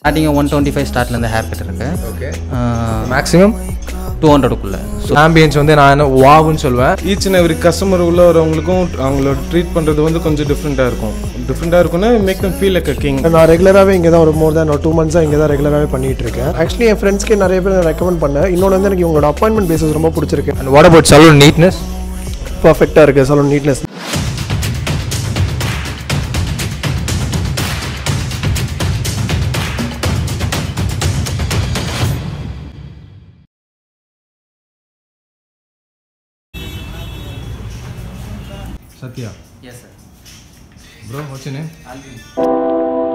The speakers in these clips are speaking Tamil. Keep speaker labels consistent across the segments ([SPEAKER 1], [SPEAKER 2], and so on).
[SPEAKER 1] ஸ்டார்டிங்காக ஒன் டுவெண்ட்டி ஃபைவ் ஸ்டார்ட்லேருந்து ஹேர் கட் இருக்குது
[SPEAKER 2] ஓகே மேக்ஸிமம்
[SPEAKER 1] டூ ஹண்ட்ரடுக்குள்ளே ஸோ
[SPEAKER 2] ஆம்பியன்ஸ் வந்து நான் என்ன வாவுன்னு சொல்லுவேன் ஈச் அண்ட் எவ்ரி கஸ்டமர் உள்ள வரவங்களுக்கும் அவங்களோட ட்ரீட் பண்ணுறது வந்து கொஞ்சம் டிஃப்ரெண்ட்டாக இருக்கும். டிஃப்ரெண்ட்டாக இருக்கும்னா make them feel like king
[SPEAKER 3] நான் ரெகுலராகவே இங்கே தான் ஒரு மோர் தான் டூ மந்த்ஸாக இங்கே தான் ரெகுலராகவே பண்ணிகிட்டு இருக்கேன். ஆக்சுவலி என் ஃப்ரெண்ட்ஸ்க்கு நிறைய பேர் ரெக்கமெண்ட் பண்ணேன். இன்னொன்று வந்து எனக்கு உங்களோட அப்பாயின்மெண்ட் பேசஸ் ரொம்ப பிடிச்சிருக்கு.
[SPEAKER 2] And what about salon neatness
[SPEAKER 3] பர்ஃபெக்டாக இருக்குது salon neatness
[SPEAKER 2] Yeah. Yes, sir. Bro, what's your name? Alvin.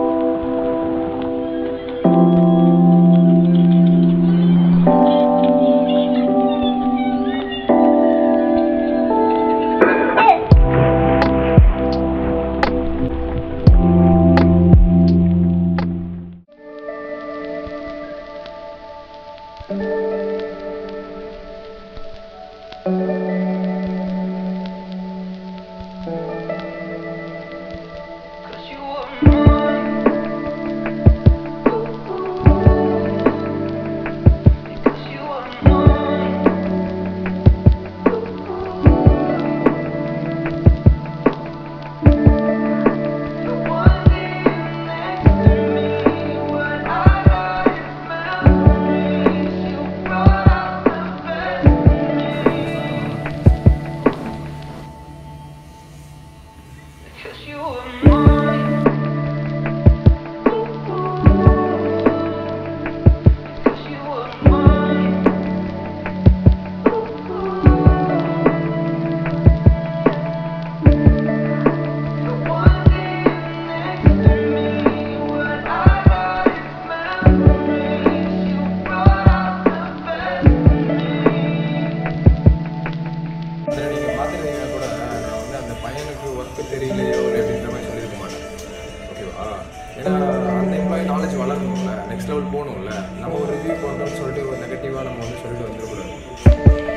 [SPEAKER 2] ஏன்னா அந்த எம்ப்ளாயி நாலேஜ் வளரணும்ல நெக்ஸ்ட் லெவல் போகணும்ல நம்ம ஒரு ரிவ்யூ பண்ணுறோம்னு சொல்லிட்டு ஒரு நெகட்டிவாக நம்ம வந்து சொல்லிட்டு வந்துடக்கூடாது.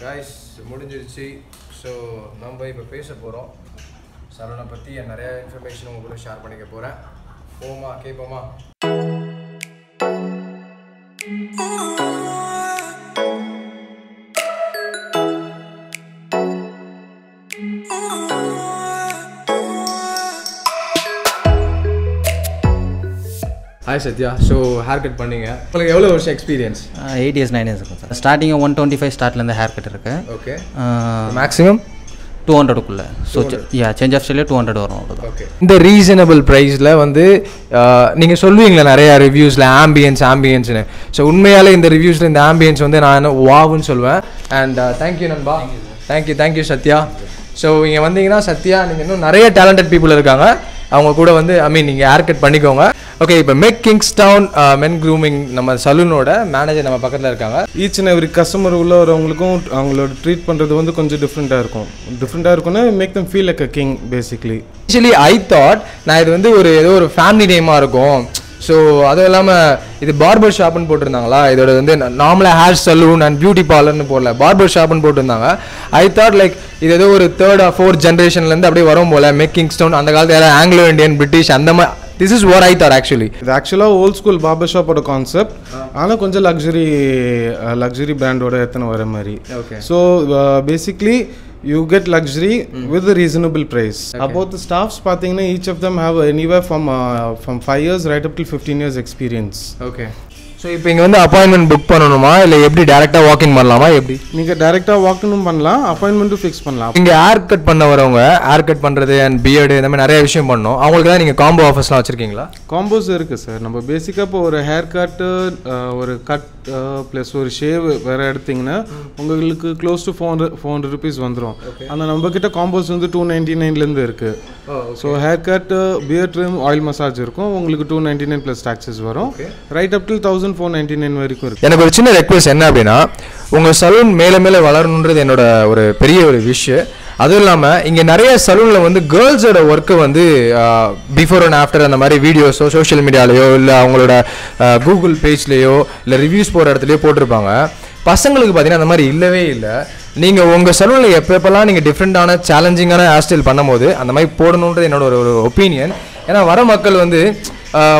[SPEAKER 4] காய்ஸ் முடிஞ்சிருச்சு. ஸோ
[SPEAKER 5] நம்ம இப்போ பேச போகிறோம் சரவணை பற்றி நிறையா இன்ஃபர்மேஷன் உங்கள் கூட ஷேர் பண்ணிக்க போகிறேன் போமா கேட்போமா Oh hi Sathya so hair cut பண்ணீங்க. உங்களுக்கு எவ்வளோ வருஷம் experience
[SPEAKER 1] eight years nine years இருக்கும் sir starting one twenty five ஸ்டார்ட்லேருந்து hair cut இருக்கு.
[SPEAKER 5] ஓகே மேக்ஸிமம்
[SPEAKER 1] டூ ஹண்ட்ரடுக்குள்ளே ஸோ யா சேஞ்ச் ஆஃப் ஸ்டைலே டூ ஹண்ட்ரட் வரும் அவ்வளோதான்
[SPEAKER 5] ஓகே இந்த ரீசனபிள் ப்ரைஸில் வந்து நீங்கள் சொல்லுவீங்களா நிறையா ரிவ்யூஸில் ஆம்பியன்ஸ் ஆம்பியன்ஸ்னு ஸோ உண்மையாலே இந்த ரிவ்யூஸில் இந்த ஆம்பியன்ஸ் வந்து நான் என்ன வாவுன்னு சொல்லுவேன் அண்ட் தேங்க்யூ நண்பா. Thank you thank you Sathya so இங்கே வந்தீங்கன்னா சத்யா நீங்கள் இன்னும் நிறைய டேலண்டட் பீப்புள் இருக்காங்க. அவங்க கூட வந்து ஐ மீன் நீங்கள் ஹேர் கட் பண்ணிக்கோங்க. ஓகே இப்போ Mac Kings Town men grooming நம்ம சலூனோட மேனேஜர் நம்ம பக்கத்தில் இருக்காங்க.
[SPEAKER 6] ஈச் அண்ட் எவ்ரி கஸ்டமர் உள்ள வரவங்களுக்கும் அவங்களோட ட்ரீட் பண்ணுறது வந்து கொஞ்சம் டிஃப்ரெண்ட்டாக இருக்கும். டிஃப்ரெண்ட்டாக இருக்கும்னா make them feel like a king basically
[SPEAKER 5] actually I thought நான் இது வந்து ஒரு ஏதோ ஒரு ஃபேமிலி நேமாக இருக்கும். ஸோ அதுவும் இல்லாமல் இது பார்பர் ஷாப்னு போட்டிருந்தாங்களா? இதோட வந்து நார்மலாக ஹேர் சலூன் அண்ட் பியூட்டி பார்லர்னு போடல. பார்பர் ஷாப்னு போட்டிருந்தாங்க. ஐ தாட் லைக் இது ஏதோ ஒரு தேர்ட் ஆர் ஃபோர்த் ஜென்ரேஷன்லேருந்து அப்படியே வரும் போல. மேக்கிங் ஸ்டோன் அந்த காலத்தில் யாராவது ஆங்கிலோ இந்தியன் பிரிட்டிஷ் அந்த மாதிரி this is or I thought actually
[SPEAKER 6] இது ஆக்சுவலாக ஓல்ட் ஸ்கூல் பார்பர் ஷாப்போட கான்செப்ட் ஆனால் கொஞ்சம் லக்ஸரி லக்ஸரி பிராண்டோட எத்தனை வர மாதிரி.
[SPEAKER 5] Okay.
[SPEAKER 6] So basically you get luxury with reasonable price about the staffs பார்த்தீங்கன்னா each of them have anyway from from five years right up till fifteen years experience
[SPEAKER 5] okay so இப்போ இங்கே வந்து அப்பாயின்மெண்ட் புக் பண்ணணுமா? இல்லை எப்படி டேரெக்டாக வாக்கிங் பண்ணலாமா? எப்படி?
[SPEAKER 6] நீங்கள் டைரெக்டாக வாக்கினும் பண்ணலாம் அப்பாயின்மெண்ட்டும் ஃபிக்ஸ் பண்ணலாம்.
[SPEAKER 5] இங்கே ஹேர் கட் பண்ண வரவங்க ஹேர் கட் பண்ணுறது அண்ட் பியர்டு இந்த மாதிரி நிறைய விஷயம் பண்ணணும். அவங்களுக்கு தான் நீங்கள் காம்போ ஆஃபர்ஸ்லாம் வச்சுருக்கீங்களா?
[SPEAKER 6] காம்போஸ் இருக்குது சார் நம்ம பேசிக்காக இப்போ ஒரு ஹேர் கட்டு ஒரு கட் ப்ளஸ் ஒரு ஷேவ் வேறு எடுத்தீங்கன்னா உங்களுக்கு close to four hundred four hundred rupees வந்துடும் ஆனால் நம்ம கிட்ட காம்போஸ் வந்து டூ நைன்டி நைன்லேருந்து இருக்குது so haircut beard trim oil massage இருக்கும். உங்களுக்கு two ninety nine plus taxes வரும். Right up till thousand four ninety nine வரைக்கும் இருக்குது
[SPEAKER 5] எனக்கு ஒரு சின்ன ரெக்வஸ்ட் என்ன அப்படின்னா உங்கள் சலூன் மேலே மேலே வளரணுன்றது என்னோட ஒரு பெரிய ஒரு விஷயம் அதுவும் இல்லாமல் இங்கே நிறைய சலூனில் வந்து கேர்ள்ஸோட ஒர்க்கு வந்து பிஃபோர் அண்ட் ஆஃப்டர் அந்த மாதிரி வீடியோஸோ சோஷியல் மீடியாலேயோ இல்லை அவங்களோட கூகுள் பேஜ்லேயோ இல்லை ரிவ்யூஸ் போகிற இடத்துலையோ போட்டிருப்பாங்க. பசங்களுக்கு பார்த்தீங்கன்னா அந்த மாதிரி இல்லவே இல்லை. நீங்கள் உங்கள் சலூனில் எப்போ எப்போல்லாம் நீங்கள் டிஃப்ரெண்ட்டான சேலஞ்சிங்கான ஹேர் ஸ்டைல் பண்ணும்போது அந்த மாதிரி போடணுன்றது என்னோட ஒரு ஒரு ஒப்பீனியன் ஏன்னா வர மக்கள் வந்து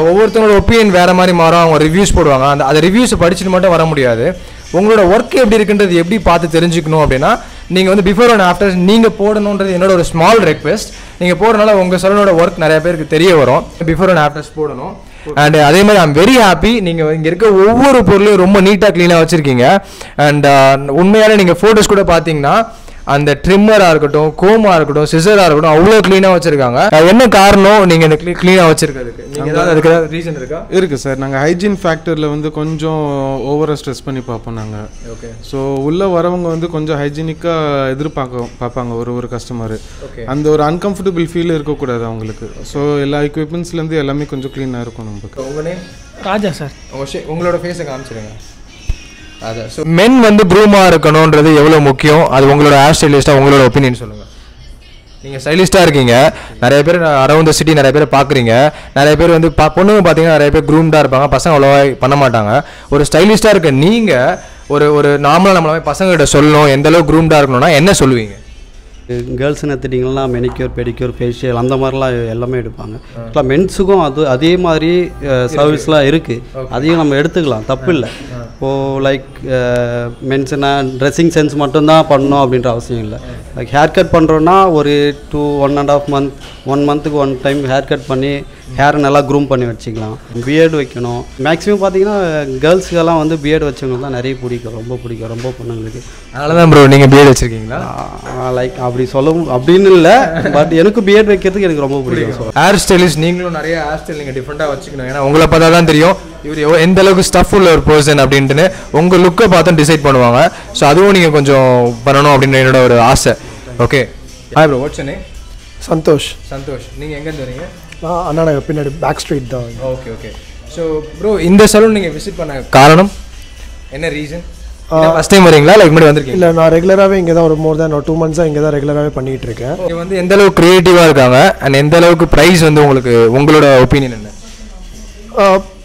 [SPEAKER 5] ஒவ்வொருத்தவங்களோட ஒப்பீனியன் வேறு மாதிரி மாறும். அவங்க ரிவ்யூஸ் போடுவாங்க. அந்த அந்த ரிவ்யூஸை படிச்சுட்டு மட்டும் வர முடியாது. உங்களோட ஒர்க் எப்படி இருக்குன்றது எப்படி பார்த்து தெரிஞ்சுக்கணும் அப்படின்னா நீங்கள் வந்து பிஃபோர் அண்ட் ஆஃப்டர் நீங்கள் போடணுன்றது என்னோட ஒரு ஸ்மால் ரெக்வெஸ்ட் நீங்கள் போடுறதுனால உங்கள் சலனோட ஒர்க் நிறைய பேருக்கு தெரிய வரும். பிஃபோர் அண்ட் ஆஃப்டர்ஸ் போடணும். அண்ட் அதே மாதிரி ஐம் வெரி ஹாப்பி நீங்கள் இங்கே இருக்க ஒவ்வொரு பொருளையும் ரொம்ப நீட்டாக க்ளீனாக வச்சுருக்கீங்க. அண்ட் uh, உண்மையாலே நீங்கள் ஃபோட்டோஸ் கூட பார்த்தீங்கன்னா அந்த ட்ரிம்மராக இருக்கட்டும் கோமாக இருக்கட்டும் சிசராக இருக்கட்டும் அவ்வளோ க்ளீனாக வச்சுருக்காங்க. என்ன காரணம்? நீங்கள் இந்த க்ளீனாக வச்சுருக்கிறதுக்கு. நீங்கள் ஏதாவது அதுக்கு ஏதாவது ரீசன் இருக்கா?
[SPEAKER 6] இருக்குது சார். நாங்கள் ஹைஜீன் ஃபேக்டரில் வந்து கொஞ்சம் ஓவராக ஸ்ட்ரெஸ் பண்ணி பார்ப்போம் நாங்கள்
[SPEAKER 5] ஓகே
[SPEAKER 6] ஸோ உள்ளே வரவங்க வந்து கொஞ்சம் ஹைஜீனிக்காக எதிர்பார்க்க பார்ப்பாங்க ஒரு ஒரு கஸ்டமர்
[SPEAKER 5] Okay.
[SPEAKER 6] அந்த ஒரு அன்கம்ஃபர்டபுள் ஃபீல் இருக்கக்கூடாது அவங்களுக்கு. ஸோ எல்லா எக்யூப்மெண்ட்ஸ்லேருந்து எல்லாமே கொஞ்சம் க்ளீனாக இருக்கும் நமக்கு.
[SPEAKER 5] உங்கள்
[SPEAKER 7] ராஜா சார்.
[SPEAKER 5] உங்களோட ஃபேஸை ஸோ மென் வந்து ப்ரூமாக இருக்கணுன்றது எவ்வளோ முக்கியம்? அது உங்களோட ஹேர் ஸ்டைலிஸ்ட்டாக உங்களோட ஒப்பீனியன் சொல்லுங்கள் நீங்கள் ஸ்டைலிஸ்ட்டாக இருக்கீங்க. நிறைய பேர் அரௌண்ட் த சிட்டி நிறைய பேர் பார்க்குறீங்க. நிறைய பேர் வந்து பா பொண்ணுங்க பார்த்தீங்கன்னா நிறைய பேர் க்ரூம்டாக இருப்பாங்க. பசங்க அவ்வளோவா பண்ண மாட்டாங்க. ஒரு ஸ்டைலிஸ்ட்டாக இருக்க நீங்கள் ஒரு ஒரு நார்மலாக நம்மளாவே பசங்கள்கிட்ட சொல்லணும். எந்தளவுக்கு க்ரூம்டாக இருக்கணும்னா என்ன சொல்லுவீங்க?
[SPEAKER 8] கேர்ள்ஸ்னு எடுத்துட்டிங்கன்னா மெனிக்யூர் பெடிக்யூர் ஃபேஷியல் அந்த மாதிரிலாம் எல்லாமே எடுப்பாங்க. ஆக்சுவலாக மென்ஸுக்கும் அது அதே மாதிரி சர்வீஸ்லாம் இருக்குது அதையும் நம்ம எடுத்துக்கலாம். தப்பு இல்லை. இப்போது லைக் மென்ஸ்னா ட்ரெஸ்ஸிங் சென்ஸ் மட்டும்தான் பண்ணணும் அப்படின்ற அவசியம் இல்லை. லைக் ஹேர் கட் பண்ணுறோன்னா ஒரு two one and half month one மந்த்துக்கு ஒன் டைம் ஹேர் கட் பண்ணி ஹேர் நல்லா க்ரூம் பண்ணி வச்சுக்கலாம். பியர்டு வைக்கணும். மேக்ஸிமம் பார்த்தீங்கன்னா கேர்ள்ஸுக்கெல்லாம் வந்து பியர்டு வச்சவங்களுக்கு தான் நிறைய பிடிக்கும். ரொம்ப பிடிக்கும். ரொம்ப பொண்ணுங்களுக்கு.
[SPEAKER 5] அதனால தான் ப்ரோ நீங்கள் பியர்டு வச்சுருக்கீங்களா
[SPEAKER 8] லைக் அப்படி சொல்ல மு- அப்படின்னு இல்லை. பட் எனக்கு பிஎட் வைக்கிறதுக்கு எனக்கு ரொம்ப பிடிக்கும்
[SPEAKER 5] ஹேர் ஸ்டைலிஸ்ட் நீங்களும் நிறைய ஹேர் ஸ்டைல் நீங்கள் டிஃப்ரெண்ட்டாக வச்சுக்கணும். ஏன்னா உங்களை பார்த்தா தான் தெரியும் இவர் எந்த அளவுக்கு ஸ்டஃப் உள்ள ஒரு பர்சன் அப்படின்ட்டுன்னு உங்கள் லுக்கை பார்த்து டிசைட் பண்ணுவாங்க. ஸோ அதுவும் நீங்கள் கொஞ்சம் பண்ணணும் அப்படின்னு என்னோட ஒரு ஆசை. Okay hi bro what's name
[SPEAKER 3] Santhosh.
[SPEAKER 5] Santhosh. நீங்கள் எங்கேருந்து வரீங்க?
[SPEAKER 3] நான் அண்ணா நகர் பின்னாடி பேக் ஸ்ட்ரீட் தான்.
[SPEAKER 5] ஓகே ஓகே ஸோ ப்ரோ இந்த சலூன் நீங்கள் விசிட் பண்ண காரணம்? என்ன ரீசன் ஃபஸ்ட் டைம் வரீங்களா? இல்லை முன்னாடி வந்திருக்கீங்க
[SPEAKER 3] இல்லை நான் ரெகுலராகவே இங்கே தான் ஒரு மோர் தேன் டூ மந்த்ஸாக இங்கே தான் ரெகுலராகவே பண்ணிகிட்டு இருக்கேன்.
[SPEAKER 5] நீங்க வந்து எந்த அளவுக்கு க்ரியேட்டிவாக இருக்காங்க? அண்ட் எந்த அளவுக்கு ப்ரைஸ் வந்து உங்களுக்கு உங்களோட ஒப்பீனியன் என்ன?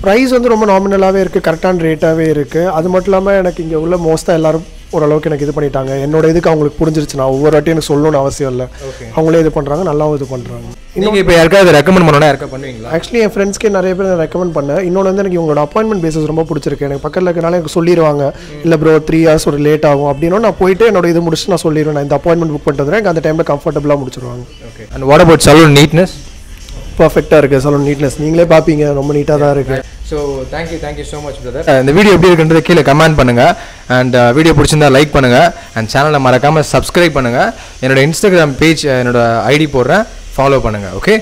[SPEAKER 3] ப்ரைஸ் வந்து ரொம்ப நாமினலாகவே இருக்குது கரெக்டான ரேட்டாகவே இருக்குது அது மட்டும் இல்லாமல் எனக்கு இங்கே உள்ள மோஸ்ட்டாக எல்லாரும் ஓரளவுக்கு எனக்கு இது பண்ணிட்டாங்க. என்னோட இதுக்கு அவங்களுக்கு புரிஞ்சிருச்சு. நான் ஒவ்வொரு வாட்டியும் எனக்கு சொல்லணும்னு அவசியம் இல்லை. அவங்களே இது பண்ணுறாங்க நல்லாவும் இது பண்ணுறாங்க
[SPEAKER 5] நீங்கள் இப்போ யாருக்காவது ரெக்கமெண்ட் பண்ணணும்னா யாருக்கா பண்ணுவீங்களா?
[SPEAKER 3] ஆக்சுவலி என் ஃப்ரெண்ட்ஸ்க்கே நிறைய பேர் ரெக்கமெண்ட் பண்ணேன். இன்னொன்று வந்து எனக்கு உங்களோட அப்பாயின்மெண்ட் பேசஸ் ரொம்ப பிடிச்சிருக்கு. எனக்கு பக்கத்தில் இருக்கனால எனக்கு சொல்லிடுவாங்க இல்லை ப்ரோ த்ரீ ஹவர்ஸ் ஒரு லேட் ஆகும். அப்படின்னா நான் போயிட்டு என்னோட இது முடிச்சு நான் சொல்லிடுவேன். நான் இந்த அப்பாயின்மெண்ட் புக் பண்ணிட்டு எனக்கு அந்த டைமில் கம்ஃபர்டபுளாக முடிச்சிருவாங்க.
[SPEAKER 5] Okay and what about salon neatness
[SPEAKER 3] பர்ஃபெக்டாக இருக்குது சலூன் நீட்னஸ் நீங்களே பார்ப்பீங்க ரொம்ப நீட்டாக தான் இருக்குது
[SPEAKER 5] so thank you thank you so much brother இந்த வீடியோ எப்படி இருக்குன்றத கீழே கமெண்ட் பண்ணுங்கள் அண்ட் வீடியோ பிடிச்சிருந்தா லைக் பண்ணுங்கள் அண்ட் சேனலை மறக்காமல் சப்ஸ்கிரைப் பண்ணுங்கள் என்னோட இன்ஸ்டாகிராம் பேஜ் என்னோட ஐடி போடுறேன். ஃபாலோ பண்ணுங்கள் ஓகே